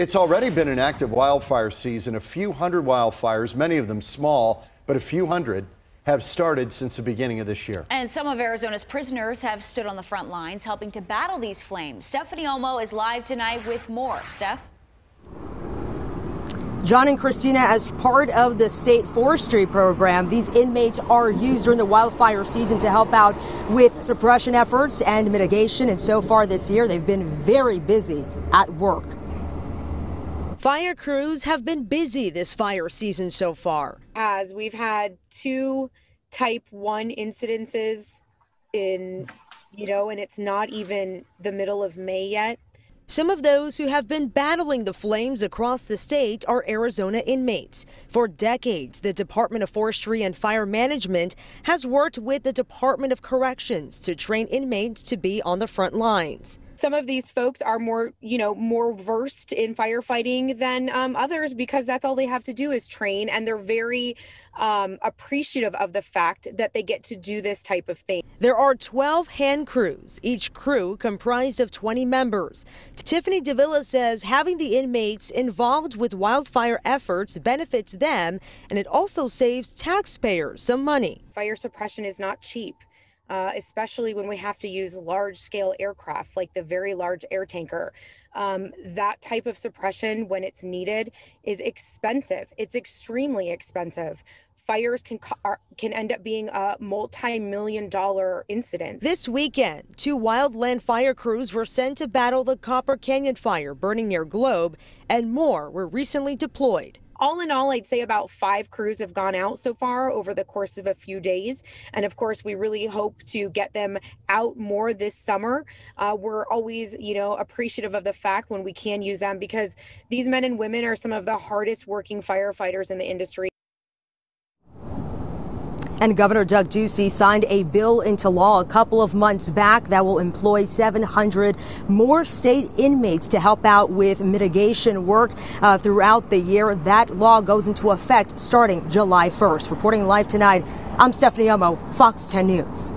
It's already been an active wildfire season. A few hundred wildfires, many of them small, but a few hundred, have started since the beginning of this year. And some of Arizona's prisoners have stood on the front lines helping to battle these flames. Stephanie Olmo is live tonight with more. Steph? John and Christina, as part of the state forestry program, these inmates are used during the wildfire season to help out with suppression efforts and mitigation. And so far this year, they've been very busy at work. Fire crews have been busy this fire season so far. As we've had two type 1 incidences in, you know, and it's not even the middle of May yet. Some of those who have been battling the flames across the state are Arizona inmates. For decades, the Department of Forestry and Fire Management has worked with the Department of Corrections to train inmates to be on the front lines some of these folks are more you know more versed in firefighting than um, others because that's all they have to do is train and they're very um, appreciative of the fact that they get to do this type of thing. There are 12 hand crews each crew comprised of 20 members. Tiffany Davila says having the inmates involved with wildfire efforts benefits them and it also saves taxpayers some money. Fire suppression is not cheap uh, especially when we have to use large scale aircraft like the very large air tanker. Um, that type of suppression, when it's needed, is expensive. It's extremely expensive fires can can end up being a multi-million dollar incident. This weekend, two wildland fire crews were sent to battle the Copper Canyon fire burning near Globe, and more were recently deployed all in all, I'd say about five crews have gone out so far over the course of a few days. And of course, we really hope to get them out more this summer. Uh, we're always, you know, appreciative of the fact when we can use them because these men and women are some of the hardest working firefighters in the industry. And Governor Doug Ducey signed a bill into law a couple of months back that will employ 700 more state inmates to help out with mitigation work uh, throughout the year. That law goes into effect starting July 1st. Reporting live tonight, I'm Stephanie Olmo, Fox 10 News.